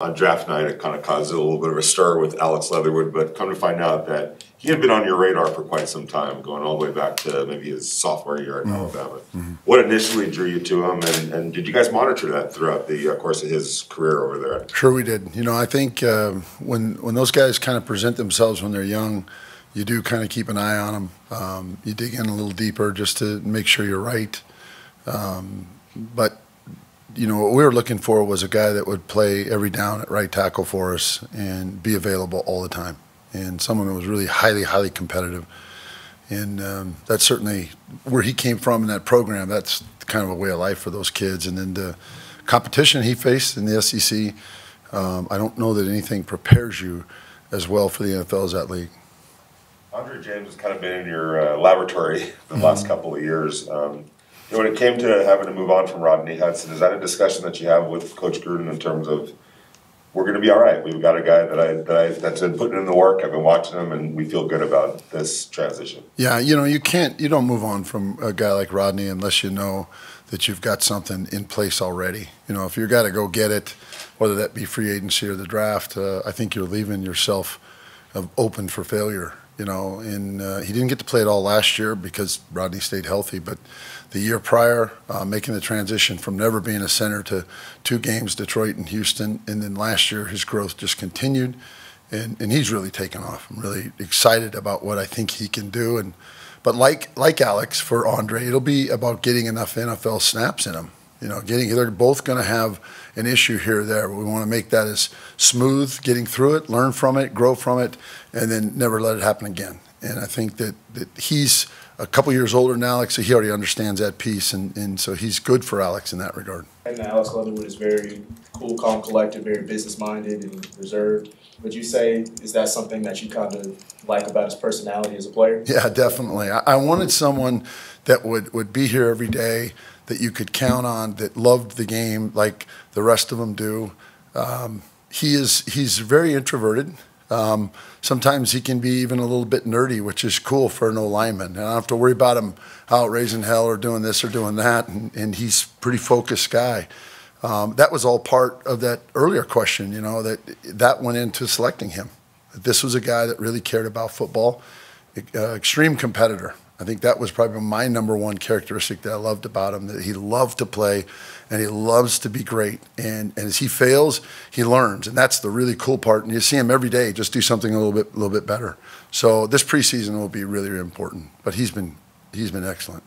on draft night, it kind of caused a little bit of a stir with Alex Leatherwood, but come to find out that he had been on your radar for quite some time, going all the way back to maybe his sophomore year at Alabama. What initially drew you to him, and, and did you guys monitor that throughout the uh, course of his career over there? Sure, we did. You know, I think uh, when when those guys kind of present themselves when they're young, you do kind of keep an eye on them. Um, you dig in a little deeper just to make sure you're right. Um, but you know, what we were looking for was a guy that would play every down at right tackle for us and be available all the time, and someone that was really highly, highly competitive. And um, that's certainly where he came from in that program. That's kind of a way of life for those kids. And then the competition he faced in the SEC, um, I don't know that anything prepares you as well for the NFL as that league. Andre James has kind of been in your uh, laboratory the last couple of years. Um, when it came to having to move on from Rodney Hudson, is that a discussion that you have with Coach Gruden in terms of we're going to be all right? We've got a guy that I, that I that's been putting in the work. I've been watching him, and we feel good about this transition. Yeah, you know, you can't, you don't move on from a guy like Rodney unless you know that you've got something in place already. You know, if you've got to go get it, whether that be free agency or the draft, uh, I think you're leaving yourself uh, open for failure. You know, and uh, he didn't get to play it all last year because Rodney stayed healthy, but the year prior, uh, making the transition from never being a center to two games, Detroit and Houston, and then last year his growth just continued, and, and he's really taken off. I'm really excited about what I think he can do, and but like like Alex for Andre, it'll be about getting enough NFL snaps in him. You know, getting they're both going to have an issue here or there. We want to make that as smooth, getting through it, learn from it, grow from it, and then never let it happen again. And I think that that he's a couple years older than Alex, so he already understands that piece, and, and so he's good for Alex in that regard. And Alex Leatherwood is very cool, calm, collected, very business minded and reserved. Would you say is that something that you kind of like about his personality as a player? Yeah, definitely. I, I wanted someone that would, would be here every day, that you could count on, that loved the game like the rest of them do. Um, he is he's very introverted. Um, sometimes he can be even a little bit nerdy, which is cool for an old lineman. And I don't have to worry about him out raising hell or doing this or doing that. And, and he's pretty focused guy. Um, that was all part of that earlier question, you know, that that went into selecting him. This was a guy that really cared about football, uh, extreme competitor. I think that was probably my number one characteristic that I loved about him, that he loved to play and he loves to be great. And, and as he fails, he learns. And that's the really cool part. And you see him every day just do something a little bit, a little bit better. So this preseason will be really, really important. But he's been, he's been excellent.